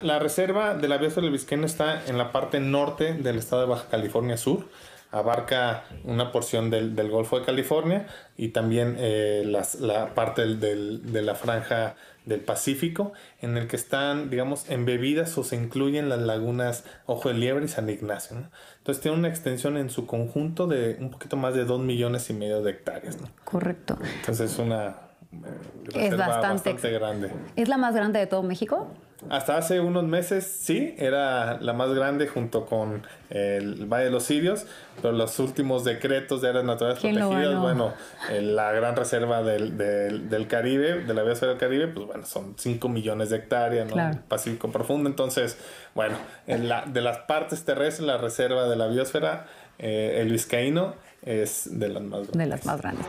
La reserva de la biosfera del Vizcaíno está en la parte norte del estado de Baja California Sur. Abarca una porción del, Golfo de California y también eh, la parte de la franja del Pacífico, en el que están, digamos, embebidas o se incluyen las lagunas Ojo de Liebre y San Ignacio. Entonces tiene una extensión en su conjunto de un poquito más de 2 millones y medio de hectáreas. Correcto. Entonces es una eh, es bastante grande. ¿Es la más grande de todo México? Hasta hace unos meses sí, era la más grande junto con el Valle de los Sirios, pero los últimos decretos de áreas naturales protegidas, bueno, la gran reserva del, del, Caribe, de la biosfera del Caribe, pues bueno, son 5 millones de hectáreas, ¿no? Pacífico profundo, entonces, bueno, en la, de las partes terrestres, la reserva de la biosfera, eh, el vizcaíno es de las más grandes. De las más grandes.